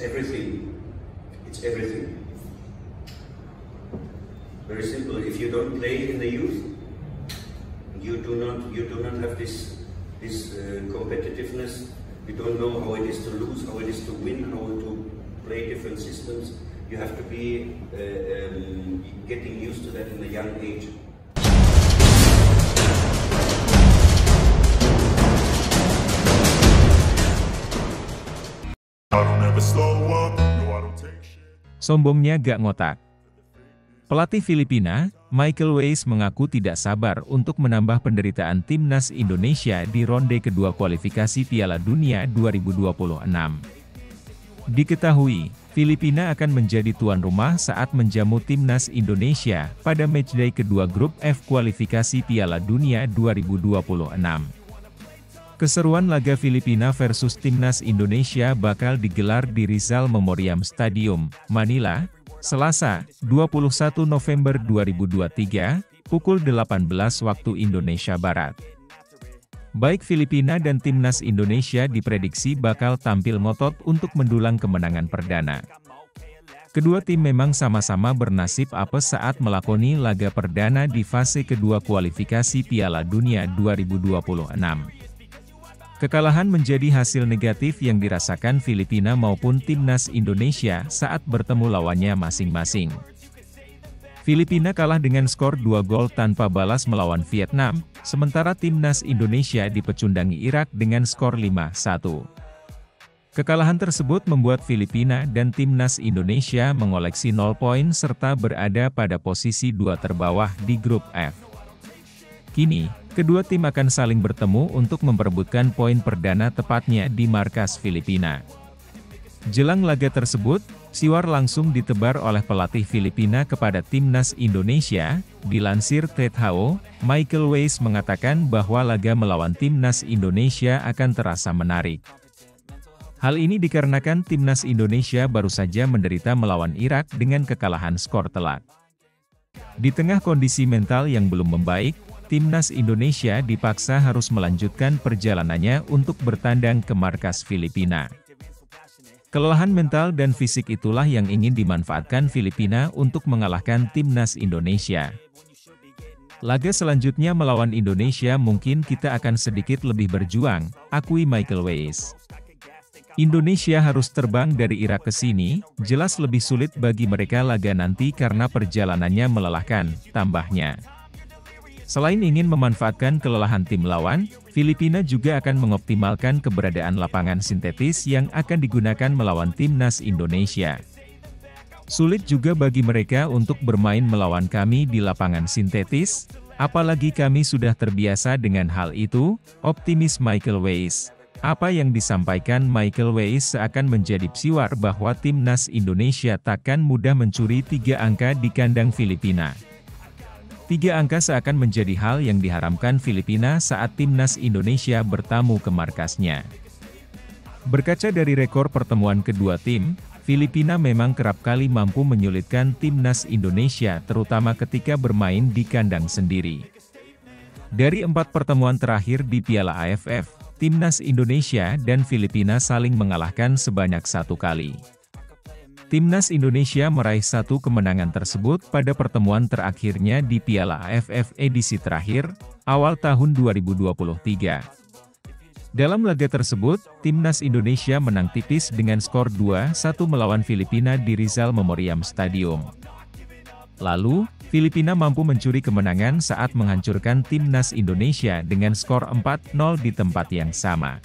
it's everything. It's everything. Very simple. If you don't play in the youth, you do not you do not have this this uh, competitiveness. You don't know how it is to lose, how it is to win, how to play different systems. You have to be uh, um, getting used to that in a young age. Sombongnya gak ngotak. Pelatih Filipina, Michael Weiss mengaku tidak sabar untuk menambah penderitaan timnas Indonesia di ronde kedua kualifikasi Piala Dunia 2026. Diketahui, Filipina akan menjadi tuan rumah saat menjamu timnas Indonesia pada matchday kedua grup F kualifikasi Piala Dunia 2026. Keseruan laga Filipina versus timnas Indonesia bakal digelar di Rizal Memoriam Stadium, Manila, Selasa, 21 November 2023, pukul 18 waktu Indonesia Barat. Baik Filipina dan timnas Indonesia diprediksi bakal tampil ngotot untuk mendulang kemenangan perdana. Kedua tim memang sama-sama bernasib apes saat melakoni laga perdana di fase kedua kualifikasi Piala Dunia 2026. Kekalahan menjadi hasil negatif yang dirasakan Filipina maupun timnas Indonesia saat bertemu lawannya masing-masing. Filipina kalah dengan skor 2 gol tanpa balas melawan Vietnam, sementara timnas Indonesia dipecundangi Irak dengan skor 5-1. Kekalahan tersebut membuat Filipina dan timnas Indonesia mengoleksi 0 poin serta berada pada posisi dua terbawah di grup F. Kini, Kedua tim akan saling bertemu untuk memperebutkan poin perdana tepatnya di markas Filipina. Jelang laga tersebut, Siwar langsung ditebar oleh pelatih Filipina kepada timnas Indonesia. Dilansir TETHO, Michael Weiss mengatakan bahwa laga melawan timnas Indonesia akan terasa menarik. Hal ini dikarenakan timnas Indonesia baru saja menderita melawan Irak dengan kekalahan skor telak. Di tengah kondisi mental yang belum membaik, timnas Indonesia dipaksa harus melanjutkan perjalanannya untuk bertandang ke markas Filipina. Kelelahan mental dan fisik itulah yang ingin dimanfaatkan Filipina untuk mengalahkan timnas Indonesia. Laga selanjutnya melawan Indonesia mungkin kita akan sedikit lebih berjuang, akui Michael Weiss. Indonesia harus terbang dari Irak ke sini, jelas lebih sulit bagi mereka laga nanti karena perjalanannya melelahkan, tambahnya. Selain ingin memanfaatkan kelelahan tim lawan, Filipina juga akan mengoptimalkan keberadaan lapangan sintetis yang akan digunakan melawan timnas Indonesia. Sulit juga bagi mereka untuk bermain melawan kami di lapangan sintetis, apalagi kami sudah terbiasa dengan hal itu, optimis Michael Weiss. Apa yang disampaikan Michael Weiss seakan menjadi psiwar bahwa timnas Indonesia takkan mudah mencuri tiga angka di kandang Filipina. Tiga angka seakan menjadi hal yang diharamkan Filipina saat timnas Indonesia bertamu ke markasnya. Berkaca dari rekor pertemuan kedua tim, Filipina memang kerap kali mampu menyulitkan timnas Indonesia terutama ketika bermain di kandang sendiri. Dari empat pertemuan terakhir di Piala AFF, timnas Indonesia dan Filipina saling mengalahkan sebanyak satu kali. Timnas Indonesia meraih satu kemenangan tersebut pada pertemuan terakhirnya di Piala AFF edisi terakhir, awal tahun 2023. Dalam laga tersebut, Timnas Indonesia menang tipis dengan skor 2-1 melawan Filipina di Rizal Memoriam Stadium. Lalu, Filipina mampu mencuri kemenangan saat menghancurkan Timnas Indonesia dengan skor 4-0 di tempat yang sama.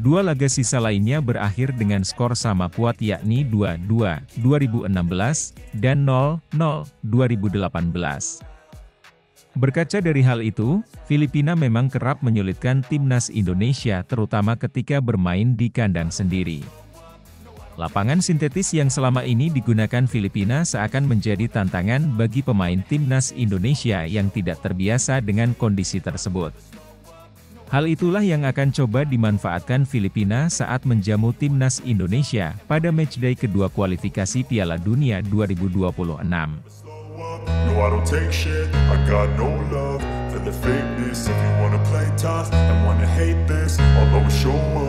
Dua laga sisa lainnya berakhir dengan skor sama kuat yakni 2-2 2016 dan 0-0 2018. Berkaca dari hal itu, Filipina memang kerap menyulitkan timnas Indonesia terutama ketika bermain di kandang sendiri. Lapangan sintetis yang selama ini digunakan Filipina seakan menjadi tantangan bagi pemain timnas Indonesia yang tidak terbiasa dengan kondisi tersebut. Hal itulah yang akan coba dimanfaatkan Filipina saat menjamu timnas Indonesia pada matchday kedua kualifikasi Piala Dunia 2026. No, I don't take shit. I got no love for the fakeness. If you wanna play tough and wanna hate this, I'll always show up.